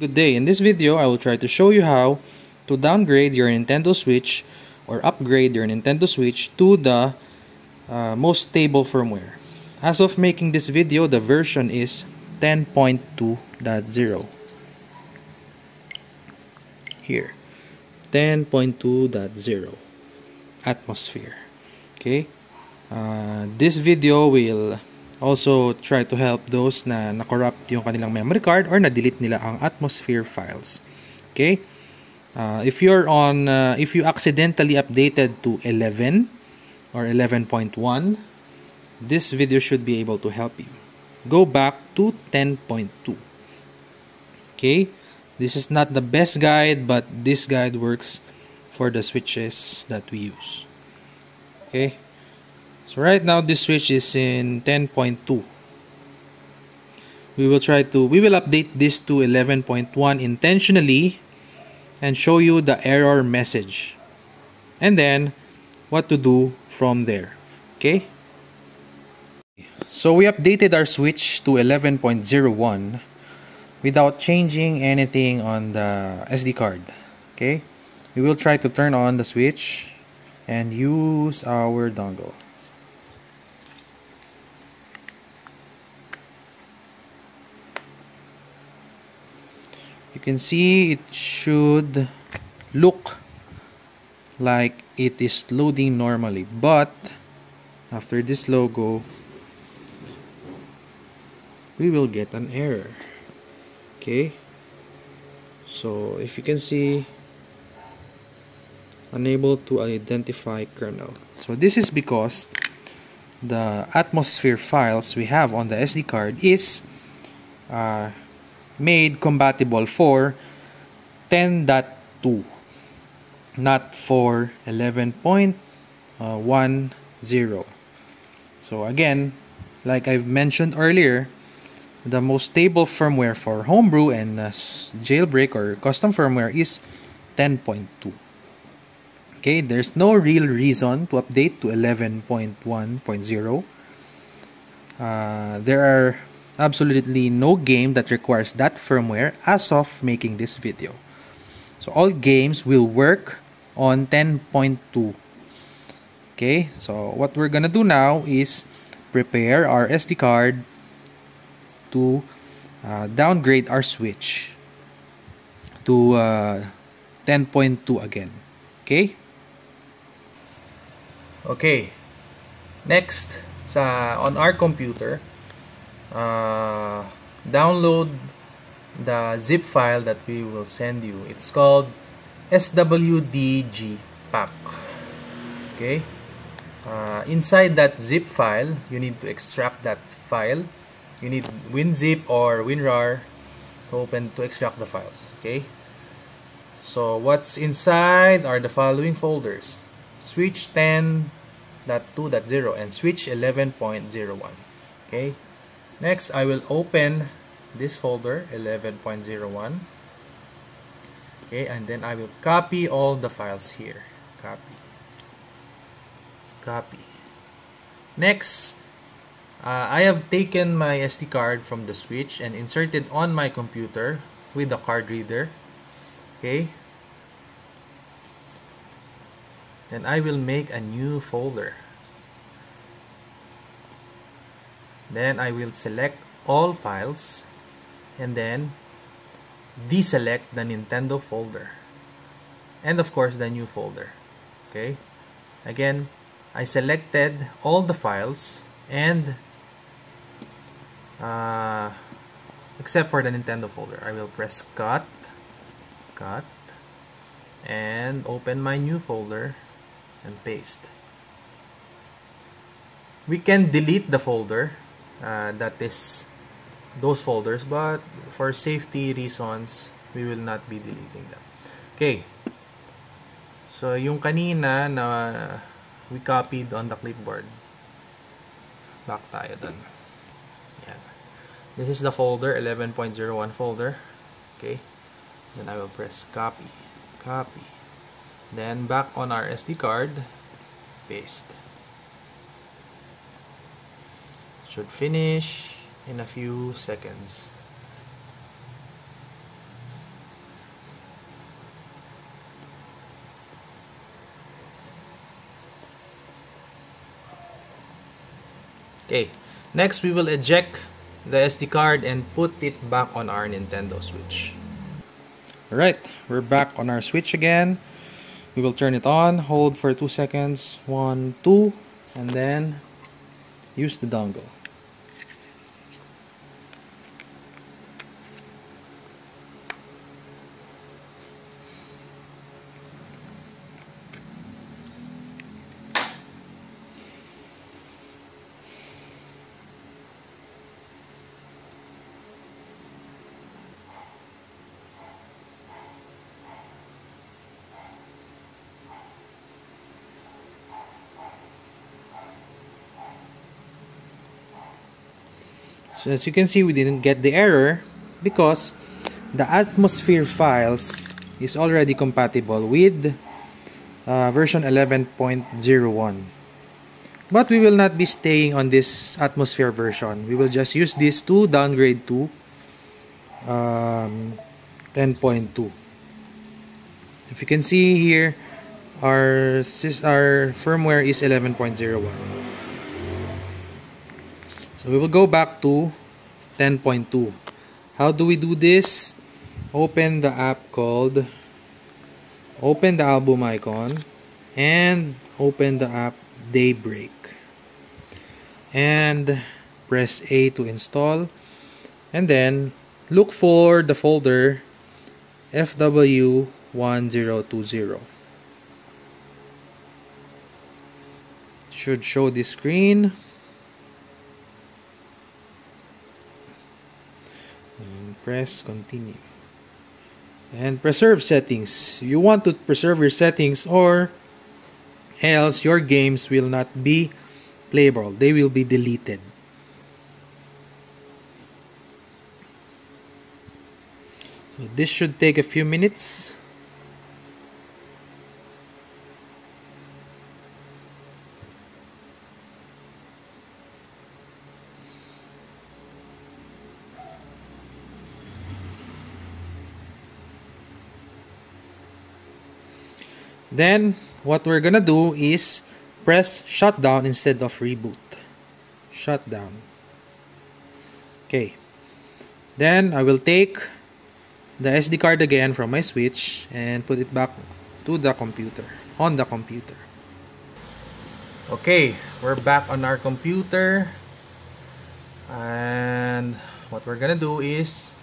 Good day, in this video I will try to show you how to downgrade your Nintendo Switch or upgrade your Nintendo Switch to the uh, most stable firmware. As of making this video, the version is 10.2.0 here. 10.2.0 atmosphere. Okay? Uh, this video will also try to help those na na-corrupt yung kanilang memory card or na-delete nila ang atmosphere files. Okay? Uh, if you're on, uh, if you accidentally updated to 11 or 11.1, this video should be able to help you. Go back to 10.2. Okay? This is not the best guide, but this guide works for the switches that we use. Okay? So right now this switch is in 10.2. We will try to, we will update this to 11.1 intentionally and show you the error message. And then what to do from there. Okay? So we updated our switch to 11.01 without changing anything on the SD card. Okay? We will try to turn on the switch and use our dongle. You can see it should look like it is loading normally but after this logo we will get an error. Okay? So if you can see unable to identify kernel. So this is because the atmosphere files we have on the SD card is uh, made compatible for 10.2 not for 11.10 so again like I've mentioned earlier the most stable firmware for homebrew and uh, jailbreak or custom firmware is 10.2 okay there's no real reason to update to 11.1.0 uh, there are absolutely no game that requires that firmware as of making this video. So all games will work on 10.2. Okay, so what we're gonna do now is prepare our SD card to uh, downgrade our switch to uh, 10.2 again. Okay? Okay. Next, sa on our computer, uh, download the zip file that we will send you. It's called SWDG pack. Okay. Uh, inside that zip file, you need to extract that file. You need WinZip or WinRAR to open to extract the files. Okay. So what's inside are the following folders: Switch 10.2.0 and Switch 11.01. Okay. Next, I will open this folder 11.01 okay and then I will copy all the files here. Copy. Copy. Next uh, I have taken my SD card from the switch and inserted on my computer with the card reader. Okay. Then I will make a new folder then I will select all files and then deselect the Nintendo folder. And of course the new folder. Okay? Again I selected all the files and uh, except for the Nintendo folder. I will press cut cut and open my new folder and paste. We can delete the folder uh, that is those folders but for safety reasons we will not be deleting them. Okay. So yung kanina na we copied on the clipboard. Back tayo dun. Yan. This is the folder 11.01 folder. Okay. Then I will press copy copy. Then back on our SD card paste should finish in a few seconds. Okay next we will eject the SD card and put it back on our Nintendo Switch. Alright we're back on our Switch again. We will turn it on hold for two seconds. One two and then use the dongle. So as you can see, we didn't get the error because the atmosphere files is already compatible with uh, version 11.01. But we will not be staying on this atmosphere version. We will just use this to downgrade to um, 10.2. If you can see here, our, our firmware is 11.01. So we will go back to 10.2. How do we do this? Open the app called open the album icon and open the app Daybreak. And press A to install. And then look for the folder FW1020. Should show the screen. Press continue. And preserve settings. You want to preserve your settings or else your games will not be playable. They will be deleted. So this should take a few minutes Then, what we're gonna do is press shutdown instead of reboot. Shutdown. Okay. Then, I will take the SD card again from my switch and put it back to the computer, on the computer. Okay, we're back on our computer. And what we're gonna do is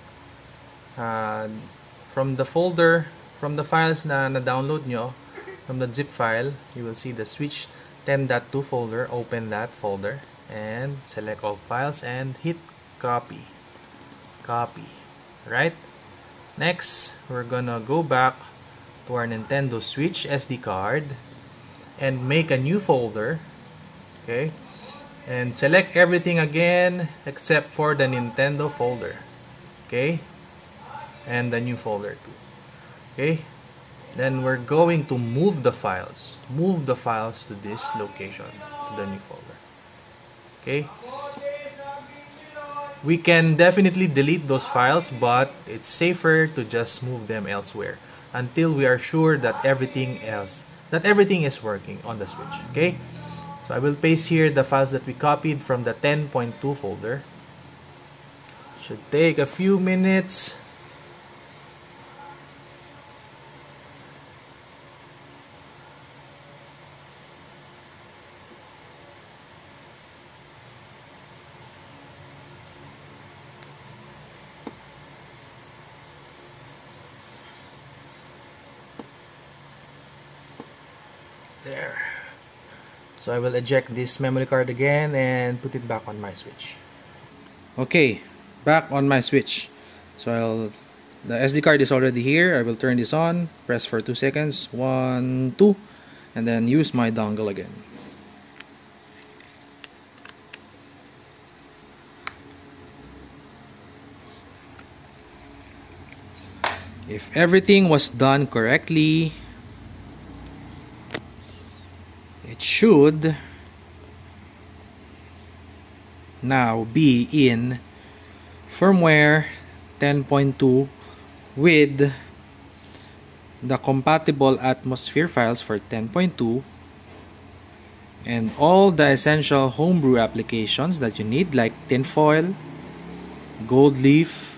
uh, from the folder, from the files na na-download nyo, from the zip file you will see the switch 10.2 folder open that folder and select all files and hit copy. Copy. Right? Next we're gonna go back to our Nintendo Switch SD card and make a new folder okay? And select everything again except for the Nintendo folder okay? And the new folder too okay then we're going to move the files move the files to this location to the new folder. Okay? We can definitely delete those files but it's safer to just move them elsewhere until we are sure that everything else that everything is working on the switch. Okay? So I will paste here the files that we copied from the 10.2 folder. Should take a few minutes there. So I will eject this memory card again and put it back on my switch. Okay back on my switch. So I'll the SD card is already here. I will turn this on press for two seconds. One two and then use my dongle again. If everything was done correctly it should now be in firmware 10.2 with the compatible atmosphere files for 10.2 and all the essential homebrew applications that you need like tinfoil, Goldleaf,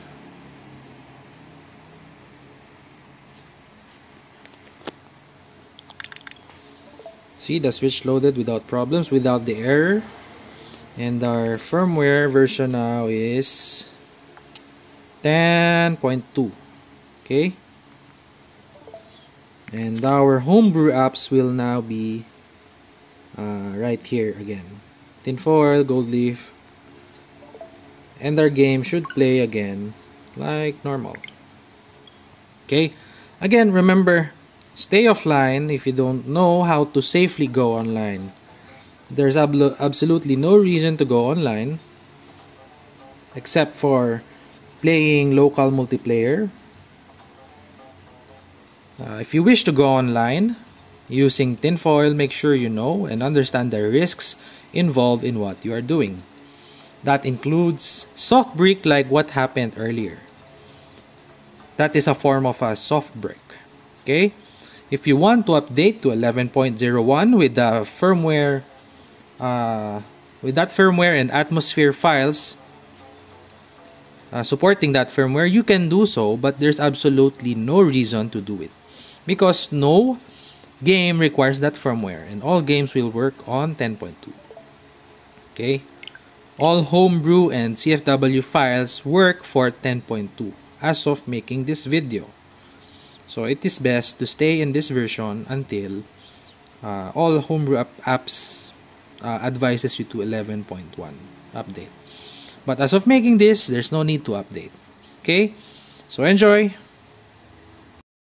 see the switch loaded without problems without the error. And our firmware version now is 10.2 okay? And our homebrew apps will now be uh, right here again. Tinfoil Goldleaf and our game should play again like normal. Okay? Again remember stay offline if you don't know how to safely go online there's ab absolutely no reason to go online except for playing local multiplayer uh, if you wish to go online using tinfoil, make sure you know and understand the risks involved in what you are doing. That includes soft brick like what happened earlier. That is a form of a soft brick. Okay? If you want to update to 11.01 with the firmware uh, with that firmware and atmosphere files uh, supporting that firmware, you can do so, but there's absolutely no reason to do it. Because no game requires that firmware and all games will work on 10.2 okay? All homebrew and CFW files work for 10.2 as of making this video so it is best to stay in this version until uh, all homebrew app apps uh, advises you to 11.1 update. But as of making this there's no need to update. Okay? So enjoy